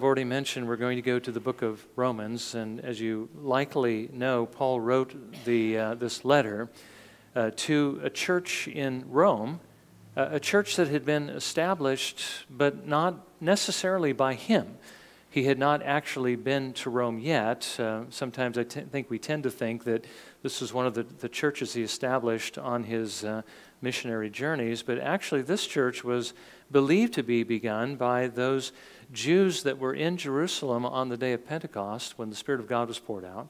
I've already mentioned we're going to go to the book of Romans, and as you likely know, Paul wrote the, uh, this letter uh, to a church in Rome, uh, a church that had been established, but not necessarily by him. He had not actually been to Rome yet. Uh, sometimes I think we tend to think that this was one of the, the churches he established on his uh, missionary journeys, but actually, this church was believed to be begun by those Jews that were in Jerusalem on the day of Pentecost when the Spirit of God was poured out,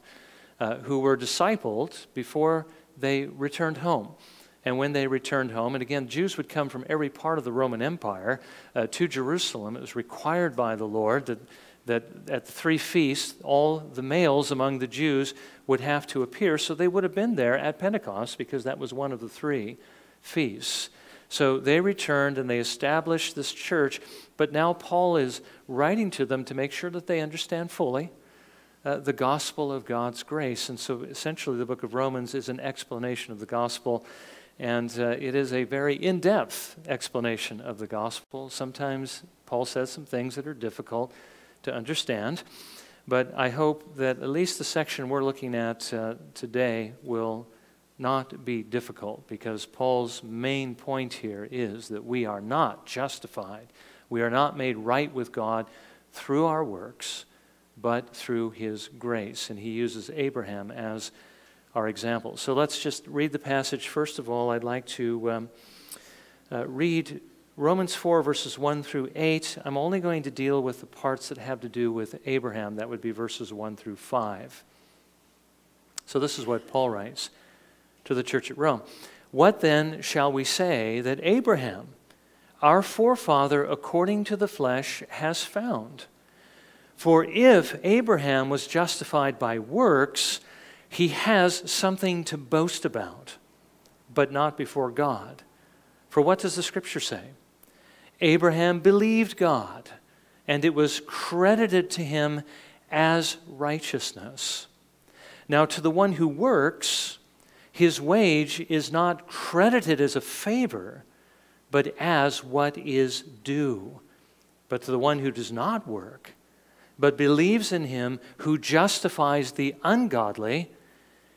uh, who were discipled before they returned home. And when they returned home, and again, Jews would come from every part of the Roman Empire uh, to Jerusalem. It was required by the Lord that, that at the three feasts, all the males among the Jews would have to appear. So they would have been there at Pentecost because that was one of the three feasts. So they returned and they established this church, but now Paul is writing to them to make sure that they understand fully uh, the gospel of God's grace. And so essentially, the book of Romans is an explanation of the gospel, and uh, it is a very in depth explanation of the gospel. Sometimes Paul says some things that are difficult to understand. But I hope that at least the section we're looking at uh, today will not be difficult because Paul's main point here is that we are not justified. We are not made right with God through our works, but through his grace. And he uses Abraham as our example. So let's just read the passage. First of all, I'd like to um, uh, read Romans 4, verses 1 through 8. I'm only going to deal with the parts that have to do with Abraham. That would be verses 1 through 5. So this is what Paul writes to the church at Rome. What then shall we say that Abraham, our forefather according to the flesh, has found? For if Abraham was justified by works, he has something to boast about, but not before God. For what does the scripture say? Abraham believed God, and it was credited to him as righteousness. Now, to the one who works, his wage is not credited as a favor, but as what is due. But to the one who does not work, but believes in him who justifies the ungodly,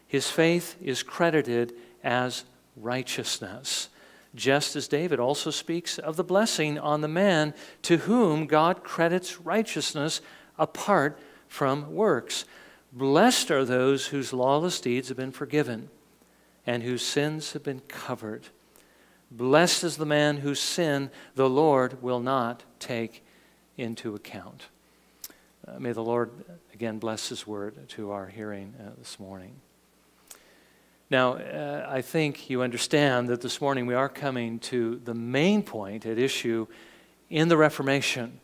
his faith is credited as righteousness. Just as David also speaks of the blessing on the man to whom God credits righteousness apart from works. Blessed are those whose lawless deeds have been forgiven and whose sins have been covered. Blessed is the man whose sin the Lord will not take into account. Uh, may the Lord again bless his word to our hearing uh, this morning. Now, uh, I think you understand that this morning we are coming to the main point at issue in the Reformation.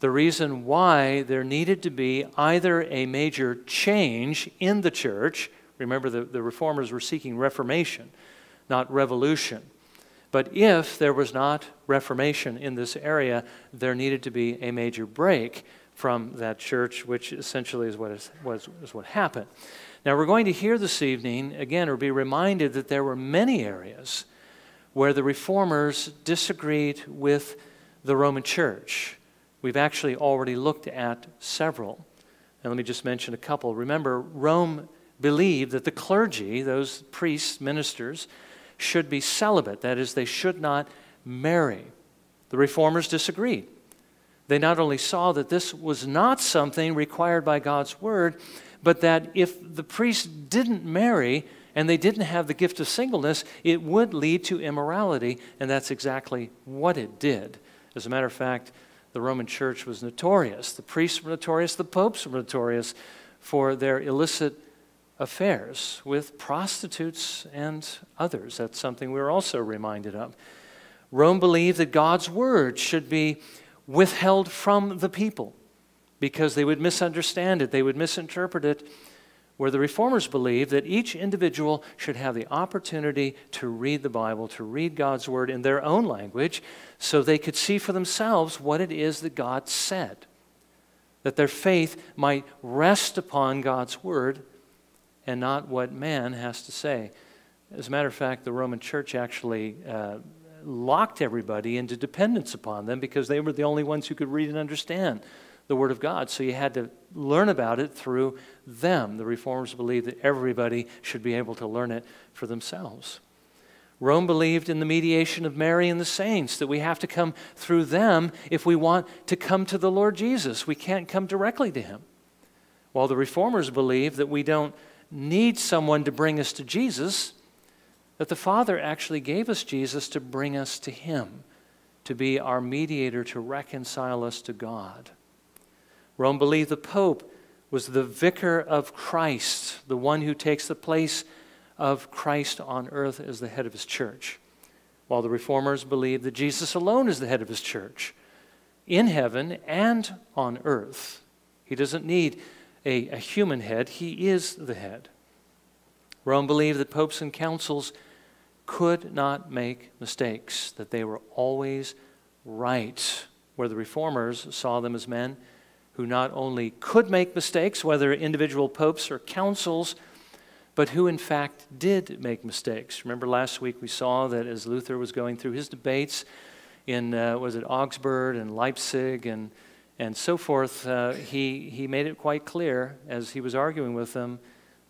The reason why there needed to be either a major change in the church Remember, the, the reformers were seeking reformation, not revolution. But if there was not reformation in this area, there needed to be a major break from that church, which essentially is what, is, is what happened. Now, we're going to hear this evening, again, or be reminded that there were many areas where the reformers disagreed with the Roman church. We've actually already looked at several. And let me just mention a couple. Remember, Rome believed that the clergy, those priests, ministers, should be celibate. That is, they should not marry. The reformers disagreed. They not only saw that this was not something required by God's word, but that if the priest didn't marry and they didn't have the gift of singleness, it would lead to immorality, and that's exactly what it did. As a matter of fact, the Roman church was notorious. The priests were notorious, the popes were notorious for their illicit affairs with prostitutes and others. That's something we are also reminded of. Rome believed that God's word should be withheld from the people because they would misunderstand it, they would misinterpret it. Where the reformers believed that each individual should have the opportunity to read the Bible, to read God's word in their own language, so they could see for themselves what it is that God said. That their faith might rest upon God's word and not what man has to say. As a matter of fact, the Roman church actually uh, locked everybody into dependence upon them because they were the only ones who could read and understand the Word of God. So you had to learn about it through them. The reformers believed that everybody should be able to learn it for themselves. Rome believed in the mediation of Mary and the saints, that we have to come through them if we want to come to the Lord Jesus. We can't come directly to him. While the reformers believe that we don't need someone to bring us to Jesus, that the Father actually gave us Jesus to bring us to him, to be our mediator, to reconcile us to God. Rome believed the Pope was the vicar of Christ, the one who takes the place of Christ on earth as the head of his church, while the reformers believed that Jesus alone is the head of his church in heaven and on earth. He doesn't need a, a human head, he is the head. Rome believed that popes and councils could not make mistakes, that they were always right, where the reformers saw them as men who not only could make mistakes, whether individual popes or councils, but who in fact did make mistakes. Remember last week we saw that as Luther was going through his debates in, uh, was it Augsburg and Leipzig and, and so forth, uh, he, he made it quite clear as he was arguing with them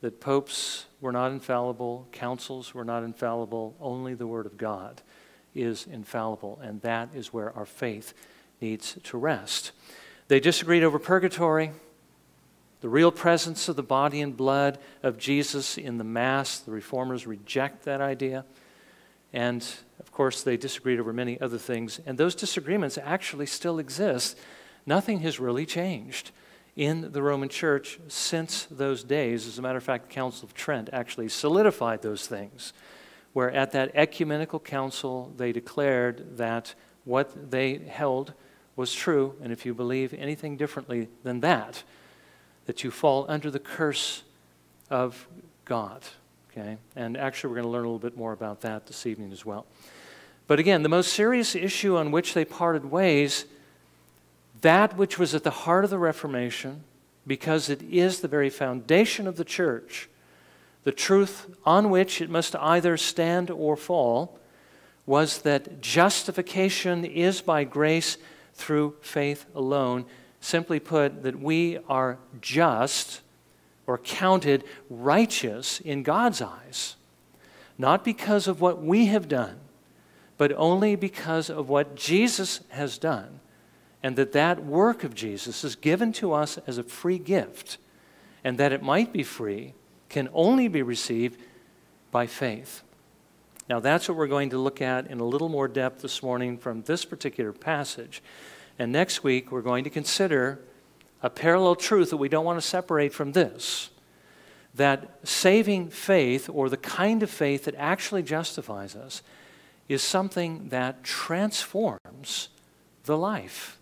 that popes were not infallible, councils were not infallible, only the Word of God is infallible, and that is where our faith needs to rest. They disagreed over purgatory, the real presence of the body and blood of Jesus in the Mass. The reformers reject that idea. And of course, they disagreed over many other things. And those disagreements actually still exist. Nothing has really changed in the Roman Church since those days. As a matter of fact, the Council of Trent actually solidified those things, where at that ecumenical council they declared that what they held was true, and if you believe anything differently than that, that you fall under the curse of God. Okay? And actually, we're going to learn a little bit more about that this evening as well. But again, the most serious issue on which they parted ways, that which was at the heart of the Reformation, because it is the very foundation of the church, the truth on which it must either stand or fall, was that justification is by grace through faith alone. Simply put, that we are just or counted righteous in God's eyes, not because of what we have done, but only because of what Jesus has done, and that that work of Jesus is given to us as a free gift, and that it might be free can only be received by faith. Now, that's what we're going to look at in a little more depth this morning from this particular passage. And next week, we're going to consider a parallel truth that we don't want to separate from this that saving faith, or the kind of faith that actually justifies us, is something that transforms the life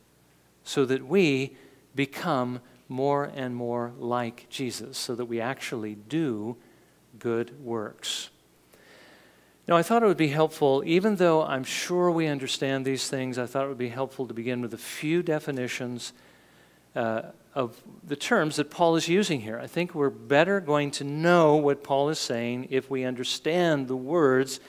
so that we become more and more like Jesus, so that we actually do good works. Now, I thought it would be helpful, even though I'm sure we understand these things, I thought it would be helpful to begin with a few definitions uh, of the terms that Paul is using here. I think we're better going to know what Paul is saying if we understand the words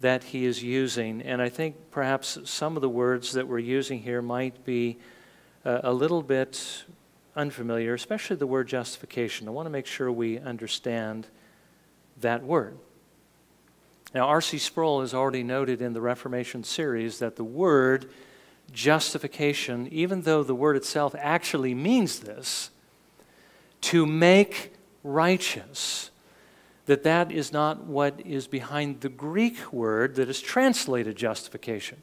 that he is using. And I think perhaps some of the words that we're using here might be uh, a little bit unfamiliar, especially the word justification. I want to make sure we understand that word. Now, R.C. Sproul has already noted in the Reformation series that the word justification, even though the word itself actually means this, to make righteous, that that is not what is behind the Greek word that is translated justification.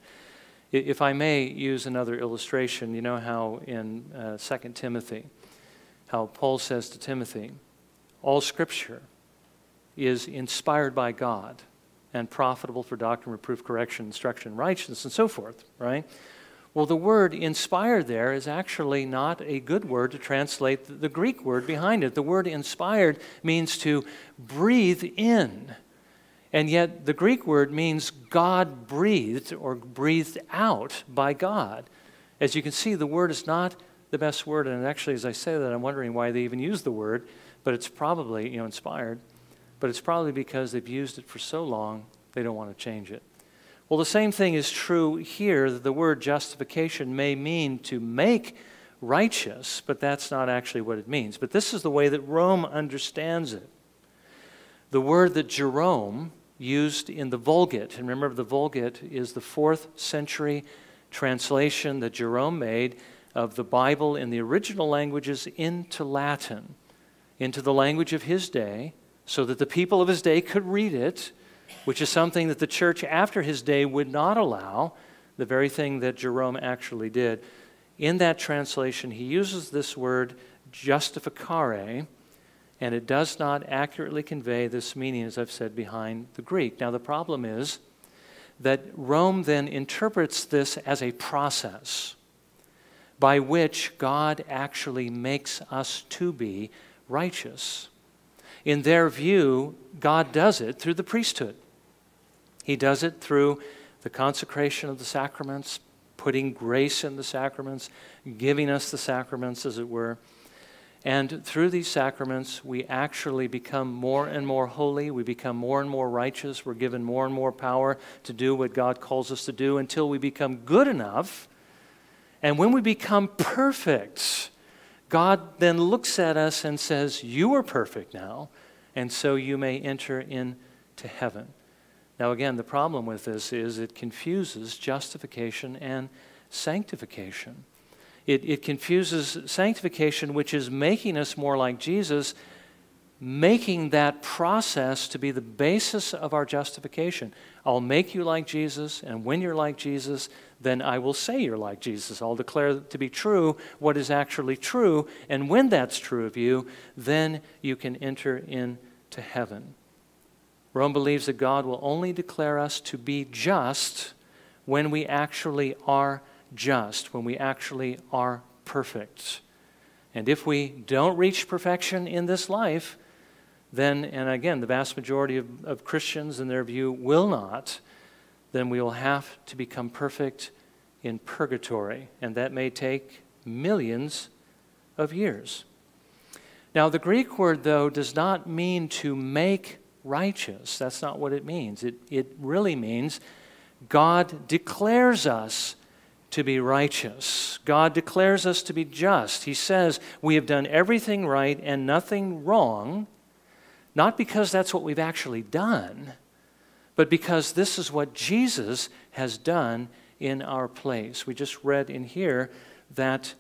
If I may use another illustration, you know how in uh, 2 Timothy, how Paul says to Timothy, all scripture is inspired by God and profitable for doctrine, reproof, correction, instruction, righteousness, and so forth, right? Well, the word inspired there is actually not a good word to translate the Greek word behind it. The word inspired means to breathe in. And yet, the Greek word means God breathed or breathed out by God. As you can see, the word is not the best word. And actually, as I say that, I'm wondering why they even use the word, but it's probably, you know, inspired but it's probably because they've used it for so long they don't want to change it. Well, the same thing is true here that the word justification may mean to make righteous, but that's not actually what it means. But this is the way that Rome understands it. The word that Jerome used in the Vulgate, and remember the Vulgate is the fourth century translation that Jerome made of the Bible in the original languages into Latin, into the language of his day, so that the people of his day could read it, which is something that the church after his day would not allow, the very thing that Jerome actually did. In that translation, he uses this word justificare, and it does not accurately convey this meaning, as I've said, behind the Greek. Now, the problem is that Rome then interprets this as a process by which God actually makes us to be righteous. In their view, God does it through the priesthood. He does it through the consecration of the sacraments, putting grace in the sacraments, giving us the sacraments, as it were. And through these sacraments, we actually become more and more holy. We become more and more righteous. We're given more and more power to do what God calls us to do until we become good enough. And when we become perfect, God then looks at us and says, You are perfect now, and so you may enter into heaven. Now, again, the problem with this is it confuses justification and sanctification. It, it confuses sanctification, which is making us more like Jesus, making that process to be the basis of our justification. I'll make you like Jesus, and when you're like Jesus, then I will say you're like Jesus. I'll declare to be true what is actually true, and when that's true of you, then you can enter into heaven. Rome believes that God will only declare us to be just when we actually are just, when we actually are perfect. And if we don't reach perfection in this life, then, and again, the vast majority of, of Christians in their view will not, then we will have to become perfect in purgatory. And that may take millions of years. Now, the Greek word, though, does not mean to make righteous. That's not what it means. It, it really means God declares us to be righteous. God declares us to be just. He says we have done everything right and nothing wrong, not because that's what we've actually done, but because this is what Jesus has done in our place. We just read in here that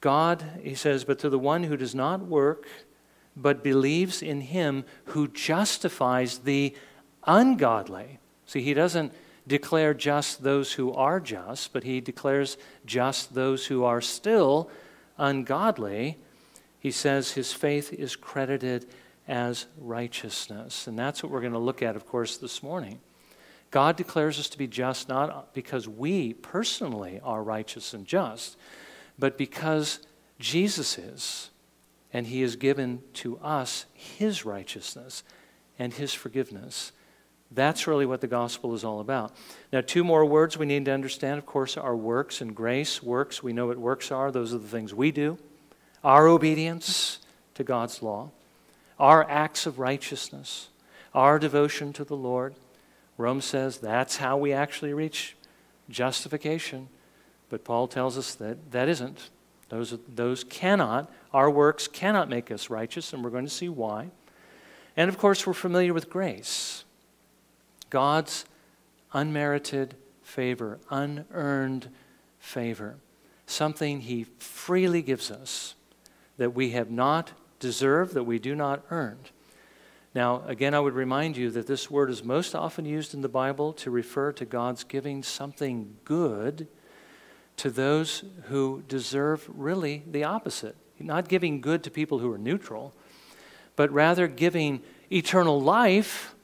God, he says, but to the one who does not work, but believes in him who justifies the ungodly. See, he doesn't declare just those who are just, but he declares just those who are still ungodly. He says his faith is credited as righteousness. And that's what we're going to look at, of course, this morning. God declares us to be just not because we personally are righteous and just, but because Jesus is and he has given to us his righteousness and his forgiveness. That's really what the gospel is all about. Now, two more words we need to understand, of course, are works and grace. Works, we know what works are, those are the things we do. Our obedience to God's law, our acts of righteousness, our devotion to the Lord. Rome says that's how we actually reach justification. But Paul tells us that that isn't. Those, those cannot our works cannot make us righteous, and we're going to see why. And of course, we're familiar with grace God's unmerited favor, unearned favor, something He freely gives us that we have not deserved, that we do not earn. Now, again, I would remind you that this word is most often used in the Bible to refer to God's giving something good to those who deserve really the opposite not giving good to people who are neutral, but rather giving eternal life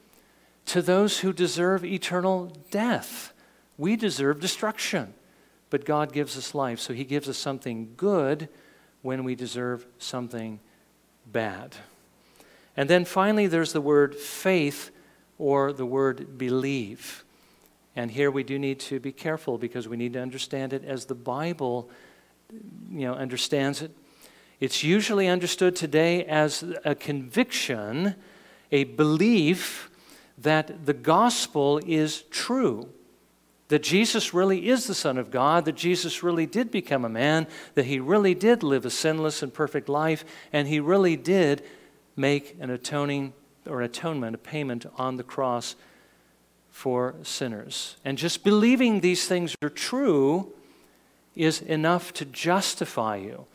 to those who deserve eternal death. We deserve destruction, but God gives us life. So He gives us something good when we deserve something bad. And then finally, there's the word faith or the word believe. And here we do need to be careful because we need to understand it as the Bible you know, understands it. It's usually understood today as a conviction, a belief that the gospel is true. that Jesus really is the Son of God, that Jesus really did become a man, that he really did live a sinless and perfect life, and he really did make an atoning or atonement, a payment on the cross for sinners. And just believing these things are true is enough to justify you.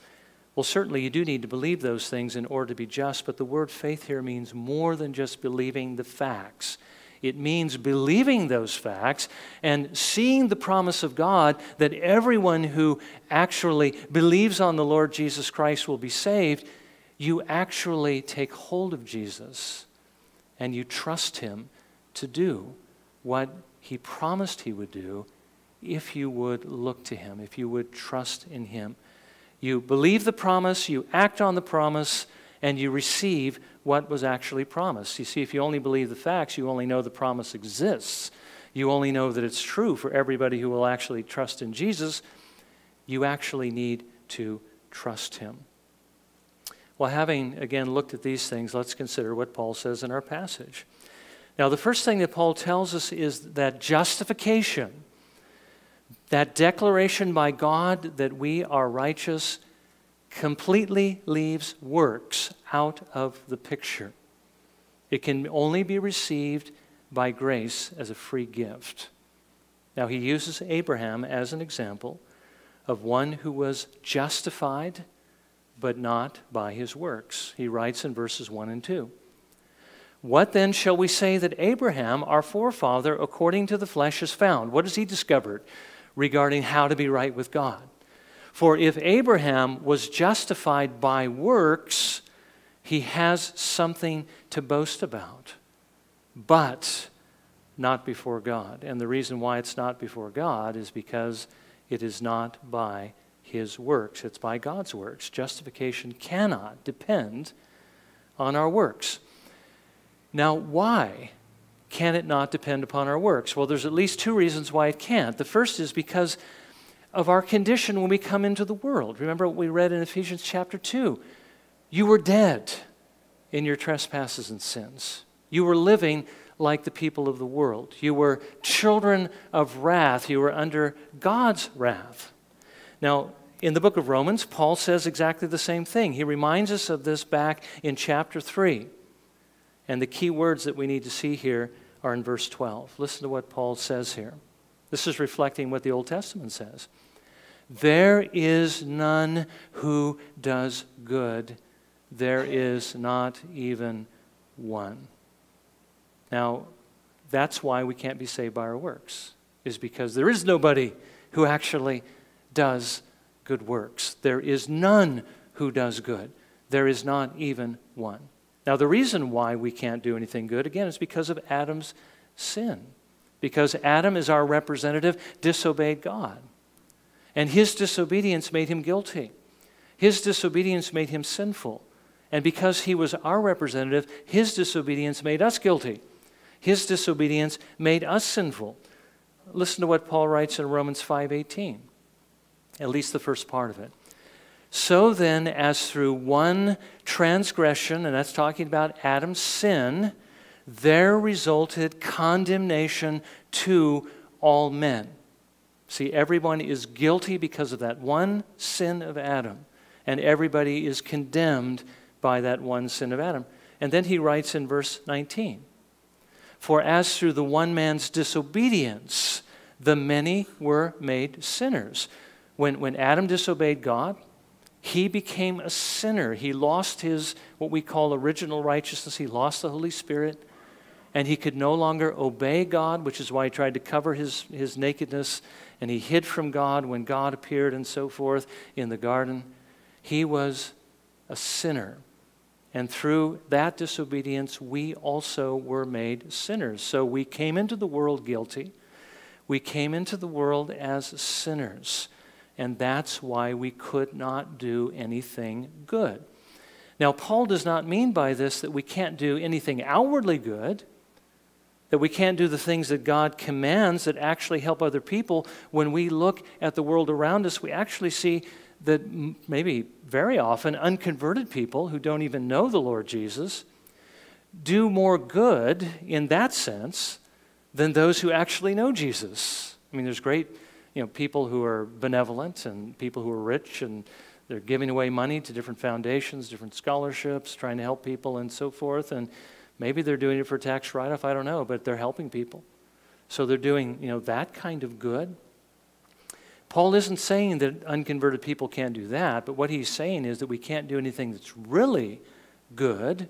Well, certainly you do need to believe those things in order to be just, but the word faith here means more than just believing the facts. It means believing those facts and seeing the promise of God that everyone who actually believes on the Lord Jesus Christ will be saved. You actually take hold of Jesus and you trust Him to do what He promised He would do if you would look to Him, if you would trust in Him. You believe the promise, you act on the promise, and you receive what was actually promised. You see, if you only believe the facts, you only know the promise exists. You only know that it's true for everybody who will actually trust in Jesus. You actually need to trust him. Well, having again looked at these things, let's consider what Paul says in our passage. Now, the first thing that Paul tells us is that justification, that declaration by God that we are righteous, completely leaves works out of the picture. It can only be received by grace as a free gift. Now, he uses Abraham as an example of one who was justified, but not by his works. He writes in verses 1 and 2. What then shall we say that Abraham, our forefather, according to the flesh, has found? What has he discovered regarding how to be right with God? For if Abraham was justified by works, he has something to boast about, but not before God. And the reason why it's not before God is because it is not by his works, it's by God's works. Justification cannot depend on our works. Now, why can it not depend upon our works? Well, there's at least two reasons why it can't. The first is because of our condition when we come into the world. Remember what we read in Ephesians chapter 2. You were dead in your trespasses and sins. You were living like the people of the world. You were children of wrath. You were under God's wrath. Now, in the book of Romans, Paul says exactly the same thing. He reminds us of this back in chapter 3. And the key words that we need to see here are in verse 12. Listen to what Paul says here. This is reflecting what the Old Testament says. There is none who does good. There is not even one. Now, that's why we can't be saved by our works, is because there is nobody who actually does good works. There is none who does good. There is not even one. Now, the reason why we can't do anything good, again, is because of Adam's sin because Adam, is our representative, disobeyed God. And his disobedience made him guilty. His disobedience made him sinful. And because he was our representative, his disobedience made us guilty. His disobedience made us sinful. Listen to what Paul writes in Romans 5:18. At least the first part of it. So then as through one transgression, and that's talking about Adam's sin, there resulted condemnation to all men. See, everyone is guilty because of that one sin of Adam, and everybody is condemned by that one sin of Adam. And then he writes in verse 19 For as through the one man's disobedience, the many were made sinners. When, when Adam disobeyed God, he became a sinner. He lost his, what we call original righteousness. He lost the Holy Spirit and he could no longer obey God, which is why he tried to cover his, his nakedness, and he hid from God when God appeared and so forth in the garden. He was a sinner. And through that disobedience, we also were made sinners. So we came into the world guilty. We came into the world as sinners. And that's why we could not do anything good. Now, Paul does not mean by this that we can't do anything outwardly good that we can't do the things that God commands that actually help other people. When we look at the world around us, we actually see that maybe very often unconverted people who don't even know the Lord Jesus do more good in that sense than those who actually know Jesus. I mean, there's great you know, people who are benevolent and people who are rich and they're giving away money to different foundations, different scholarships, trying to help people and so forth. And maybe they're doing it for tax write off, I don't know, but they're helping people. So they're doing, you know, that kind of good. Paul isn't saying that unconverted people can't do that, but what he's saying is that we can't do anything that's really good.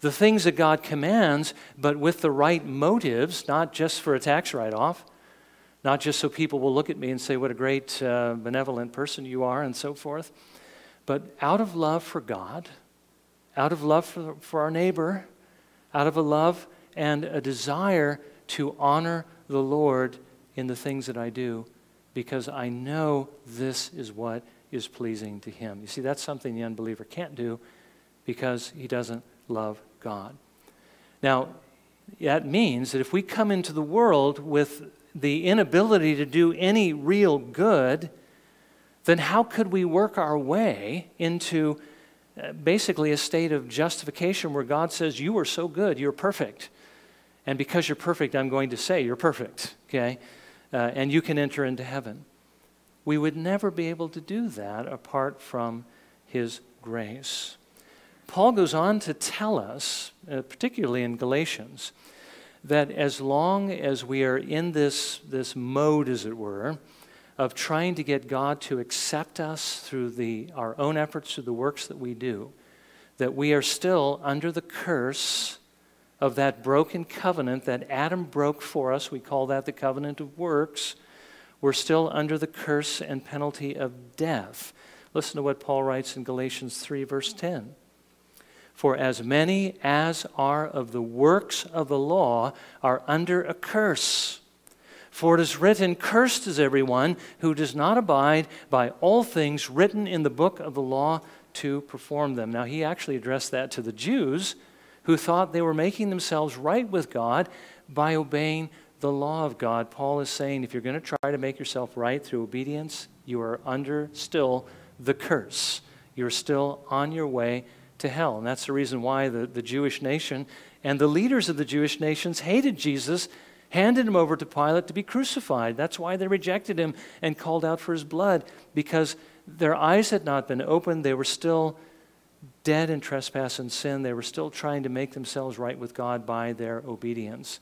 The things that God commands, but with the right motives, not just for a tax write off, not just so people will look at me and say, What a great, uh, benevolent person you are, and so forth, but out of love for God, out of love for, for our neighbor, out of a love and a desire to honor the Lord in the things that I do, because I know this is what is pleasing to Him. You see, that's something the unbeliever can't do because he doesn't love God. Now, that means that if we come into the world with the inability to do any real good, then how could we work our way into uh, basically a state of justification where God says, You are so good, you're perfect. And because you're perfect, I'm going to say you're perfect, okay? Uh, and you can enter into heaven. We would never be able to do that apart from His grace. Paul goes on to tell us, uh, particularly in Galatians, that as long as we are in this, this mode, as it were, of trying to get God to accept us through the, our own efforts, through the works that we do, that we are still under the curse of that broken covenant that Adam broke for us. We call that the covenant of works. We're still under the curse and penalty of death. Listen to what Paul writes in Galatians 3, verse 10. For as many as are of the works of the law are under a curse. For it is written, Cursed is everyone who does not abide by all things written in the book of the law to perform them. Now, he actually addressed that to the Jews who thought they were making themselves right with God by obeying the law of God. Paul is saying if you're going to try to make yourself right through obedience, you are under still the curse. You're still on your way to hell. And that's the reason why the, the Jewish nation and the leaders of the Jewish nations hated Jesus, handed him over to Pilate to be crucified. That's why they rejected him and called out for his blood, because their eyes had not been opened. They were still dead in trespass and sin. They were still trying to make themselves right with God by their obedience.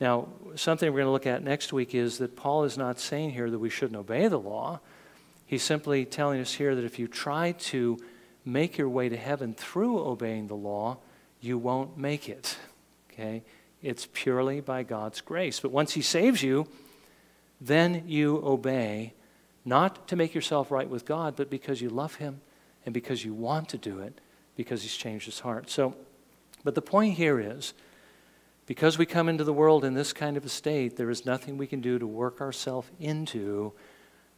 Now, something we're going to look at next week is that Paul is not saying here that we shouldn't obey the law. He's simply telling us here that if you try to make your way to heaven through obeying the law, you won't make it. Okay? It's purely by God's grace. But once He saves you, then you obey, not to make yourself right with God, but because you love Him and because you want to do it, because He's changed His heart. So, but the point here is, because we come into the world in this kind of a state, there is nothing we can do to work ourselves into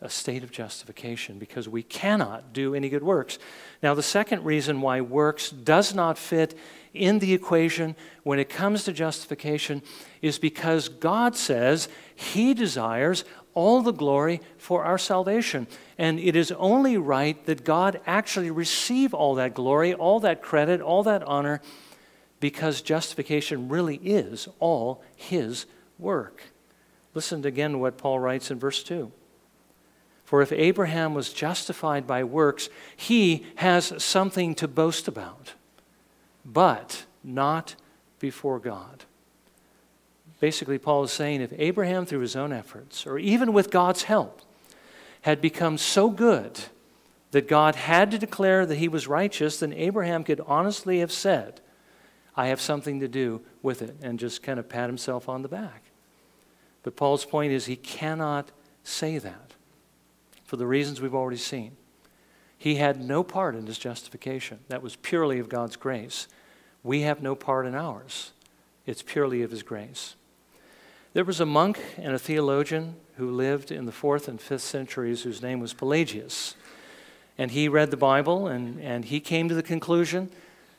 a state of justification because we cannot do any good works. Now, the second reason why works does not fit in the equation when it comes to justification is because God says He desires all the glory for our salvation. And it is only right that God actually receive all that glory, all that credit, all that honor, because justification really is all His work. Listen again to what Paul writes in verse 2. For if Abraham was justified by works, he has something to boast about, but not before God. Basically, Paul is saying if Abraham, through his own efforts, or even with God's help, had become so good that God had to declare that he was righteous, then Abraham could honestly have said, I have something to do with it, and just kind of pat himself on the back. But Paul's point is he cannot say that for the reasons we've already seen. He had no part in his justification. That was purely of God's grace. We have no part in ours. It's purely of his grace. There was a monk and a theologian who lived in the fourth and fifth centuries whose name was Pelagius. And he read the Bible and, and he came to the conclusion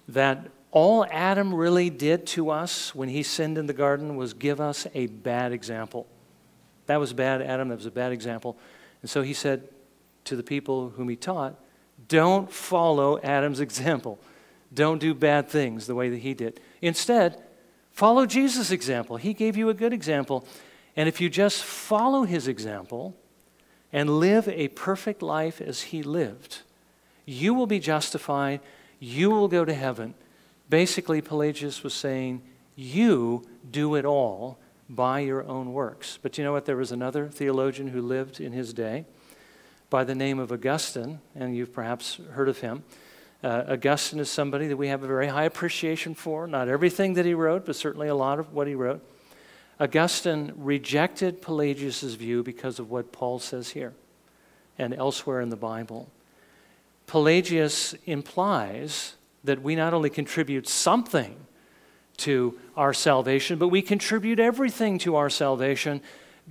that all Adam really did to us when he sinned in the garden was give us a bad example. That was bad, Adam. That was a bad example. And so he said to the people whom he taught, Don't follow Adam's example. Don't do bad things the way that he did. Instead, follow Jesus' example. He gave you a good example. And if you just follow his example and live a perfect life as he lived, you will be justified, you will go to heaven. Basically, Pelagius was saying, You do it all by your own works. But you know what? There was another theologian who lived in his day by the name of Augustine, and you've perhaps heard of him. Uh, Augustine is somebody that we have a very high appreciation for. Not everything that he wrote, but certainly a lot of what he wrote. Augustine rejected Pelagius' view because of what Paul says here and elsewhere in the Bible. Pelagius implies that we not only contribute something to our salvation, but we contribute everything to our salvation.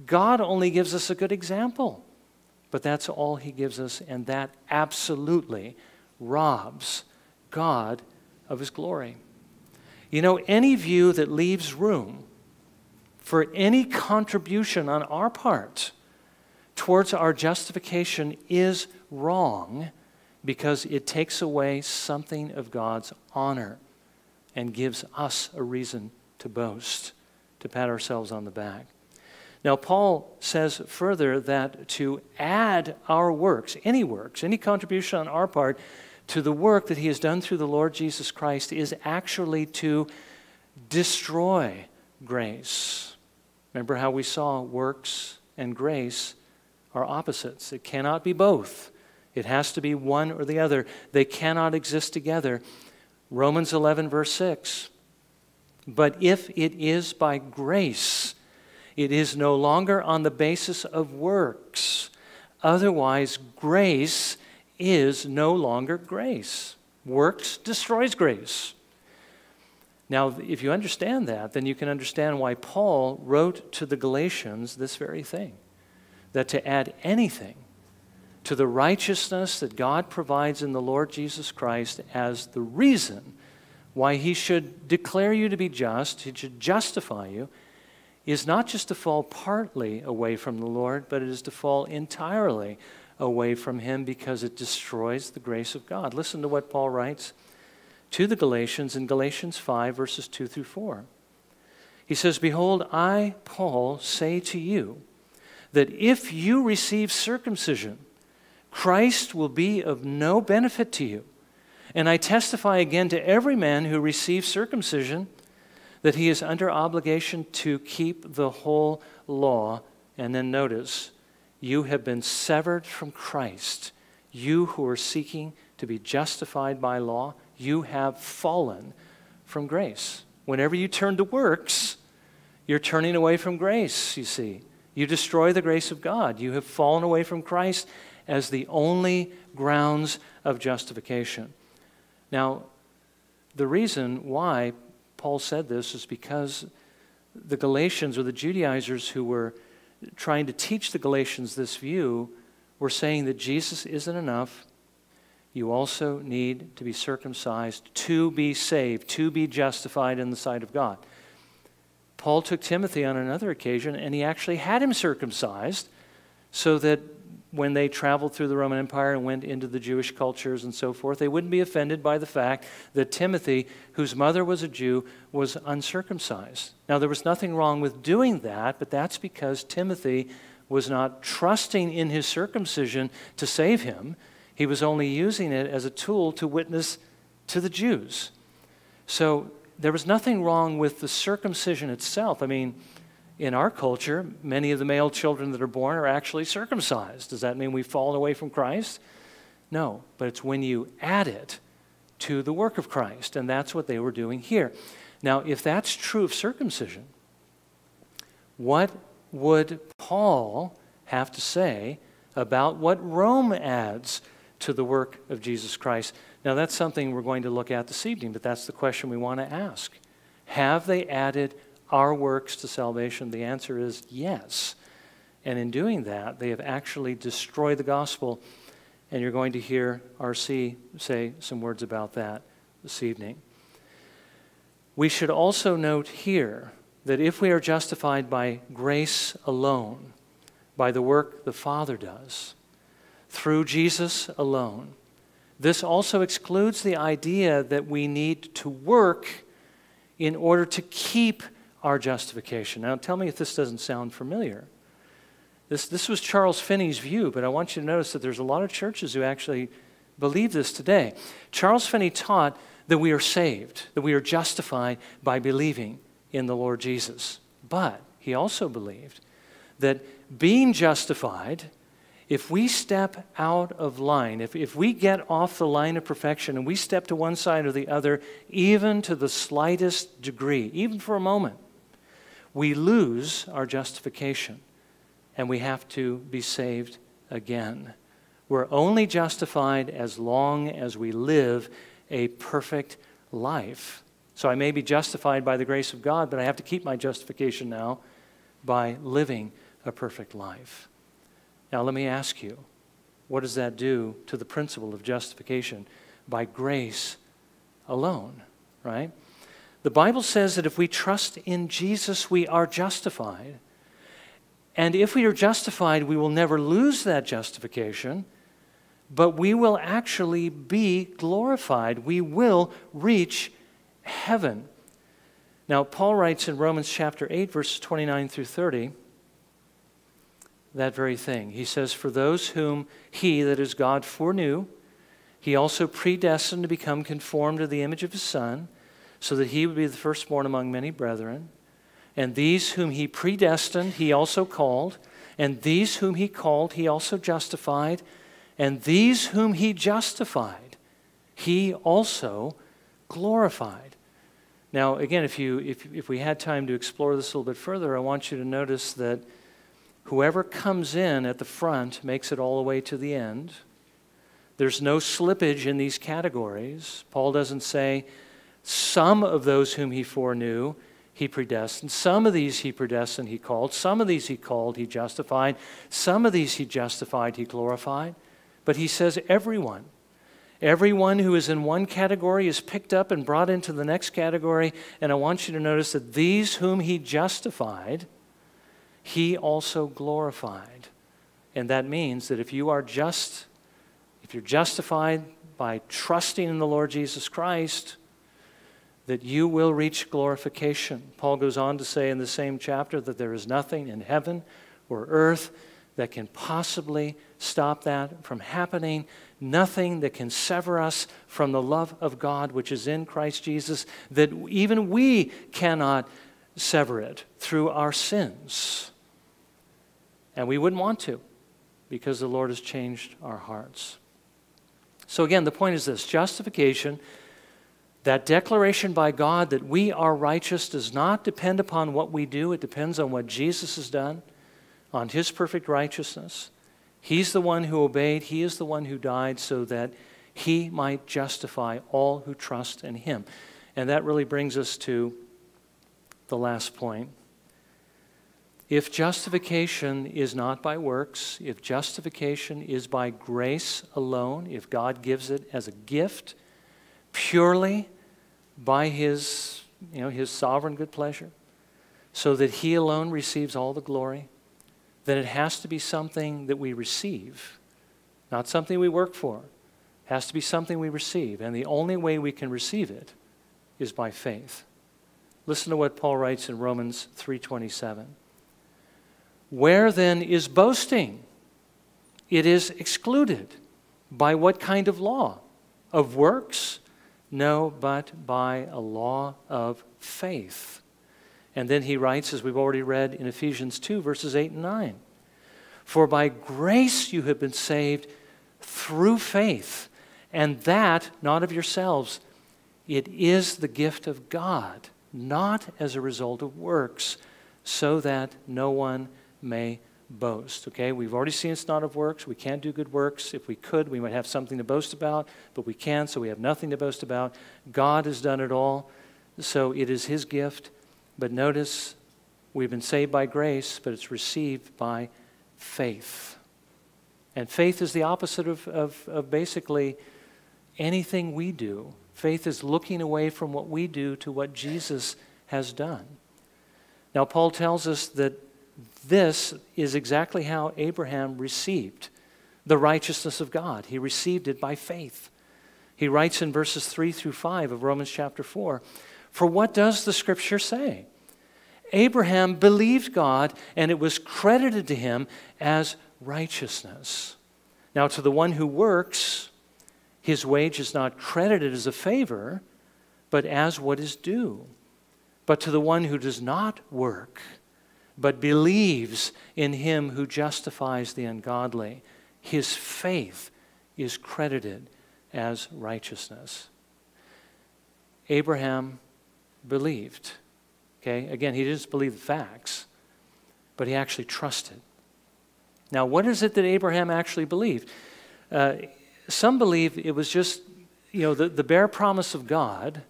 God only gives us a good example, but that's all He gives us, and that absolutely robs God of His glory. You know, any view that leaves room for any contribution on our part towards our justification is wrong because it takes away something of God's honor and gives us a reason to boast, to pat ourselves on the back. Now, Paul says further that to add our works, any works, any contribution on our part to the work that he has done through the Lord Jesus Christ is actually to destroy grace. Remember how we saw works and grace are opposites. It cannot be both. It has to be one or the other. They cannot exist together. Romans 11, verse 6. But if it is by grace, it is no longer on the basis of works. Otherwise, grace is no longer grace. Works destroys grace. Now, if you understand that, then you can understand why Paul wrote to the Galatians this very thing that to add anything to the righteousness that God provides in the Lord Jesus Christ as the reason why he should declare you to be just, he should justify you, is not just to fall partly away from the Lord, but it is to fall entirely away from him because it destroys the grace of God. Listen to what Paul writes to the Galatians in Galatians 5, verses 2 through 4. He says, Behold, I, Paul, say to you that if you receive circumcision, Christ will be of no benefit to you. And I testify again to every man who receives circumcision that he is under obligation to keep the whole law. And then notice, you have been severed from Christ. You who are seeking to be justified by law, you have fallen from grace. Whenever you turn to works, you're turning away from grace, you see. You destroy the grace of God. You have fallen away from Christ as the only grounds of justification. Now, the reason why Paul said this is because the Galatians or the Judaizers who were trying to teach the Galatians this view were saying that Jesus isn't enough. You also need to be circumcised to be saved, to be justified in the sight of God. Paul took Timothy on another occasion and he actually had him circumcised so that when they traveled through the Roman Empire and went into the Jewish cultures and so forth, they wouldn't be offended by the fact that Timothy, whose mother was a Jew, was uncircumcised. Now, there was nothing wrong with doing that, but that's because Timothy was not trusting in his circumcision to save him. He was only using it as a tool to witness to the Jews. So there was nothing wrong with the circumcision itself. I mean, in our culture, many of the male children that are born are actually circumcised. Does that mean we've fallen away from Christ? No, but it's when you add it to the work of Christ, and that's what they were doing here. Now, if that's true of circumcision, what would Paul have to say about what Rome adds to the work of Jesus Christ? Now, that's something we're going to look at this evening, but that's the question we want to ask. Have they added our works to salvation? The answer is yes. And in doing that, they have actually destroyed the gospel. And you're going to hear R.C. say some words about that this evening. We should also note here that if we are justified by grace alone, by the work the Father does, through Jesus alone, this also excludes the idea that we need to work in order to keep our justification. Now, tell me if this doesn't sound familiar. This, this was Charles Finney's view, but I want you to notice that there's a lot of churches who actually believe this today. Charles Finney taught that we are saved, that we are justified by believing in the Lord Jesus. But he also believed that being justified, if we step out of line, if, if we get off the line of perfection and we step to one side or the other, even to the slightest degree, even for a moment, we lose our justification and we have to be saved again. We're only justified as long as we live a perfect life. So I may be justified by the grace of God, but I have to keep my justification now by living a perfect life. Now, let me ask you, what does that do to the principle of justification? By grace alone, right? The Bible says that if we trust in Jesus, we are justified. And if we are justified, we will never lose that justification, but we will actually be glorified. We will reach heaven. Now, Paul writes in Romans chapter 8, verses 29 through 30, that very thing. He says, For those whom he, that is God, foreknew, he also predestined to become conformed to the image of his Son, so that he would be the firstborn among many brethren. And these whom he predestined, he also called. And these whom he called, he also justified. And these whom he justified, he also glorified. Now, again, if, you, if, if we had time to explore this a little bit further, I want you to notice that whoever comes in at the front makes it all the way to the end. There's no slippage in these categories. Paul doesn't say, some of those whom he foreknew, he predestined. Some of these he predestined, he called. Some of these he called, he justified. Some of these he justified, he glorified. But he says, everyone. Everyone who is in one category is picked up and brought into the next category. And I want you to notice that these whom he justified, he also glorified. And that means that if you are just, if you're justified by trusting in the Lord Jesus Christ, that you will reach glorification. Paul goes on to say in the same chapter that there is nothing in heaven or earth that can possibly stop that from happening, nothing that can sever us from the love of God which is in Christ Jesus, that even we cannot sever it through our sins. And we wouldn't want to because the Lord has changed our hearts. So, again, the point is this justification that declaration by God that we are righteous does not depend upon what we do, it depends on what Jesus has done, on his perfect righteousness. He's the one who obeyed, he is the one who died so that he might justify all who trust in him. And that really brings us to the last point. If justification is not by works, if justification is by grace alone, if God gives it as a gift, purely by his, you know, his sovereign good pleasure, so that he alone receives all the glory, then it has to be something that we receive, not something we work for. It has to be something we receive, and the only way we can receive it is by faith. Listen to what Paul writes in Romans 3:27. Where then is boasting? It is excluded. By what kind of law? Of works? No, but by a law of faith. And then he writes, as we've already read in Ephesians 2, verses 8 and 9 For by grace you have been saved through faith, and that not of yourselves. It is the gift of God, not as a result of works, so that no one may boast. Okay, we've already seen it's not of works. We can't do good works. If we could, we might have something to boast about, but we can't, so we have nothing to boast about. God has done it all, so it is His gift. But notice, we've been saved by grace, but it's received by faith. And faith is the opposite of, of, of basically anything we do. Faith is looking away from what we do to what Jesus has done. Now, Paul tells us that this is exactly how Abraham received the righteousness of God. He received it by faith. He writes in verses 3 through 5 of Romans chapter 4 For what does the scripture say? Abraham believed God, and it was credited to him as righteousness. Now, to the one who works, his wage is not credited as a favor, but as what is due. But to the one who does not work, but believes in him who justifies the ungodly, his faith is credited as righteousness. Abraham believed. Okay, again, he didn't believe the facts, but he actually trusted. Now, what is it that Abraham actually believed? Uh, some believe it was just, you know, the, the bare promise of God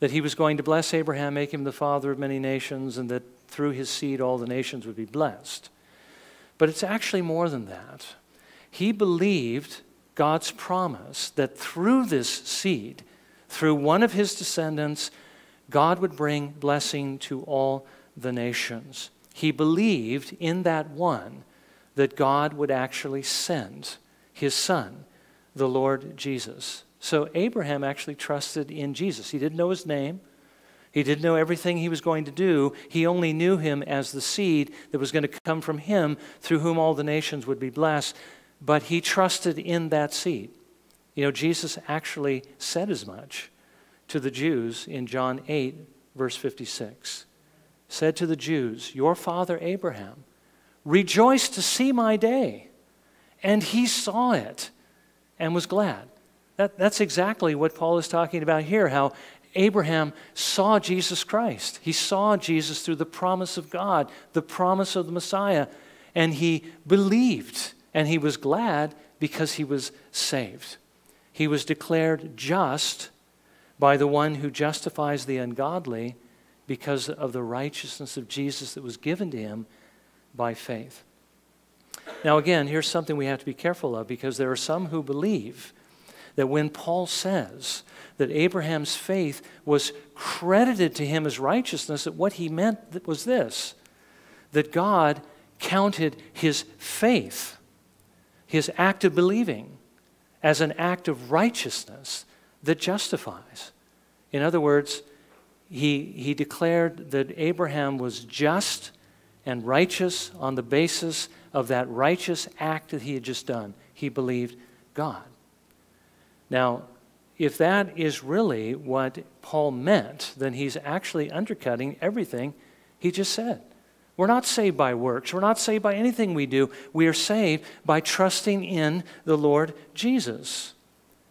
that he was going to bless Abraham, make him the father of many nations, and that through his seed all the nations would be blessed. But it's actually more than that. He believed God's promise that through this seed, through one of his descendants, God would bring blessing to all the nations. He believed in that one that God would actually send his son, the Lord Jesus. So Abraham actually trusted in Jesus. He didn't know his name. He didn't know everything he was going to do. He only knew him as the seed that was going to come from him through whom all the nations would be blessed. But he trusted in that seed. You know, Jesus actually said as much to the Jews in John 8, verse 56. Said to the Jews, Your father Abraham rejoiced to see my day, and he saw it and was glad. That, that's exactly what Paul is talking about here how Abraham saw Jesus Christ. He saw Jesus through the promise of God, the promise of the Messiah, and he believed and he was glad because he was saved. He was declared just by the one who justifies the ungodly because of the righteousness of Jesus that was given to him by faith. Now, again, here's something we have to be careful of because there are some who believe that when Paul says that Abraham's faith was credited to him as righteousness, that what he meant was this that God counted his faith, his act of believing, as an act of righteousness that justifies. In other words, he, he declared that Abraham was just and righteous on the basis of that righteous act that he had just done. He believed God. Now, if that is really what Paul meant, then he's actually undercutting everything he just said. We're not saved by works. We're not saved by anything we do. We are saved by trusting in the Lord Jesus.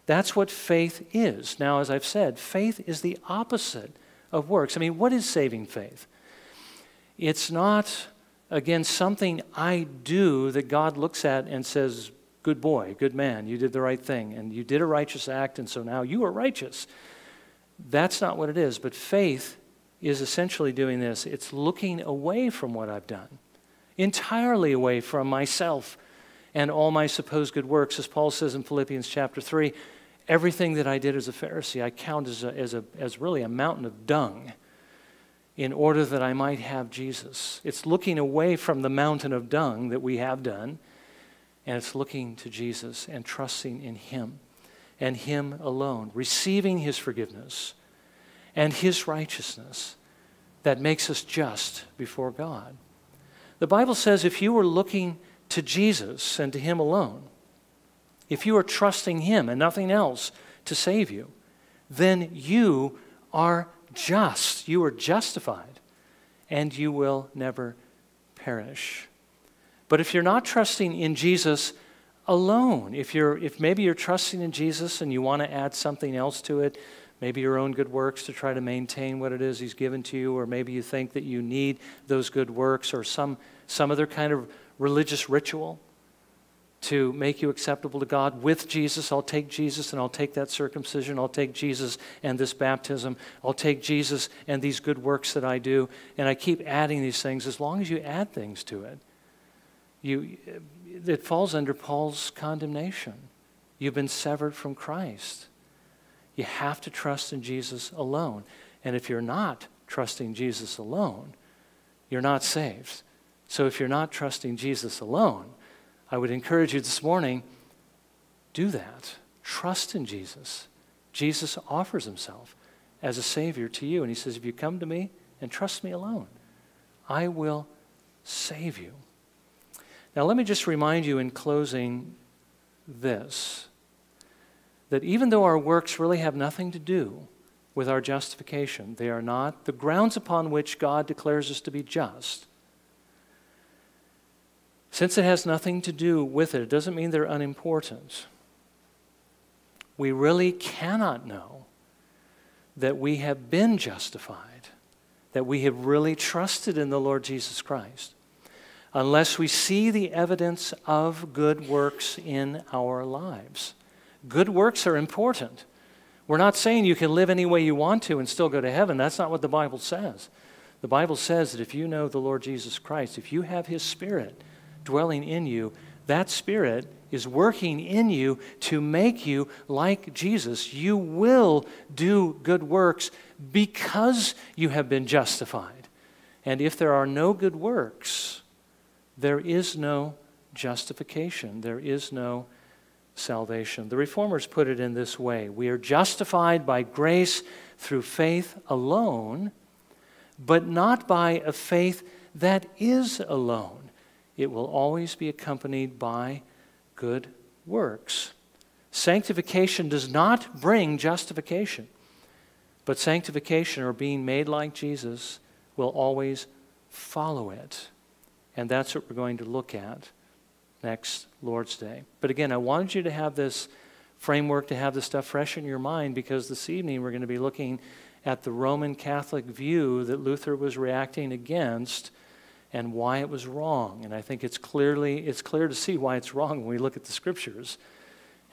That's what faith is. Now, as I've said, faith is the opposite of works. I mean, what is saving faith? It's not, again, something I do that God looks at and says, Good boy, good man, you did the right thing, and you did a righteous act, and so now you are righteous. That's not what it is. But faith is essentially doing this it's looking away from what I've done, entirely away from myself and all my supposed good works. As Paul says in Philippians chapter 3, everything that I did as a Pharisee, I count as, a, as, a, as really a mountain of dung in order that I might have Jesus. It's looking away from the mountain of dung that we have done and it's looking to Jesus and trusting in Him and Him alone, receiving His forgiveness and His righteousness that makes us just before God. The Bible says if you are looking to Jesus and to Him alone, if you are trusting Him and nothing else to save you, then you are just. You are justified, and you will never perish. But if you're not trusting in Jesus alone, if, you're, if maybe you're trusting in Jesus and you want to add something else to it, maybe your own good works to try to maintain what it is He's given to you, or maybe you think that you need those good works or some, some other kind of religious ritual to make you acceptable to God with Jesus. I'll take Jesus and I'll take that circumcision. I'll take Jesus and this baptism. I'll take Jesus and these good works that I do. And I keep adding these things as long as you add things to it you, it falls under Paul's condemnation. You've been severed from Christ. You have to trust in Jesus alone. And if you're not trusting Jesus alone, you're not saved. So if you're not trusting Jesus alone, I would encourage you this morning do that. Trust in Jesus. Jesus offers himself as a Savior to you. And he says, If you come to me and trust me alone, I will save you. Now, let me just remind you in closing this that even though our works really have nothing to do with our justification, they are not the grounds upon which God declares us to be just. Since it has nothing to do with it, it doesn't mean they're unimportant. We really cannot know that we have been justified, that we have really trusted in the Lord Jesus Christ, unless we see the evidence of good works in our lives. Good works are important. We're not saying you can live any way you want to and still go to heaven. That's not what the Bible says. The Bible says that if you know the Lord Jesus Christ, if you have His Spirit dwelling in you, that Spirit is working in you to make you like Jesus. You will do good works because you have been justified. And if there are no good works, there is no justification. There is no salvation. The Reformers put it in this way We are justified by grace through faith alone, but not by a faith that is alone. It will always be accompanied by good works. Sanctification does not bring justification, but sanctification or being made like Jesus will always follow it. And that's what we're going to look at next Lord's Day. But again, I wanted you to have this framework, to have this stuff fresh in your mind, because this evening we're going to be looking at the Roman Catholic view that Luther was reacting against and why it was wrong. And I think it's clearly it's clear to see why it's wrong when we look at the scriptures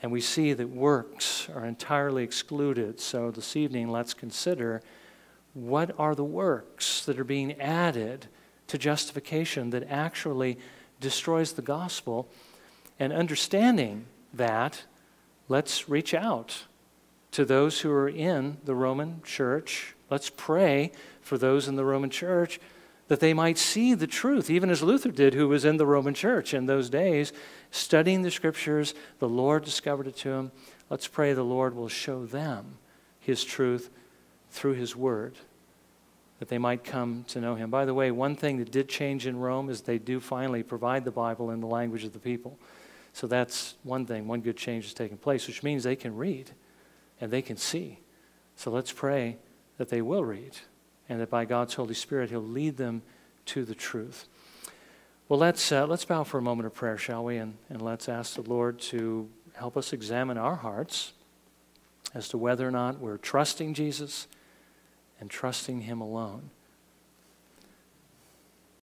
and we see that works are entirely excluded. So this evening let's consider what are the works that are being added to justification that actually destroys the gospel. And understanding that, let's reach out to those who are in the Roman church. Let's pray for those in the Roman church that they might see the truth, even as Luther did, who was in the Roman church in those days, studying the scriptures. The Lord discovered it to him. Let's pray the Lord will show them his truth through his word that they might come to know him. By the way, one thing that did change in Rome is they do finally provide the Bible in the language of the people. So that's one thing, one good change has taken place, which means they can read and they can see. So let's pray that they will read and that by God's Holy Spirit, He'll lead them to the truth. Well, let's, uh, let's bow for a moment of prayer, shall we? And, and let's ask the Lord to help us examine our hearts as to whether or not we're trusting Jesus and trusting Him alone.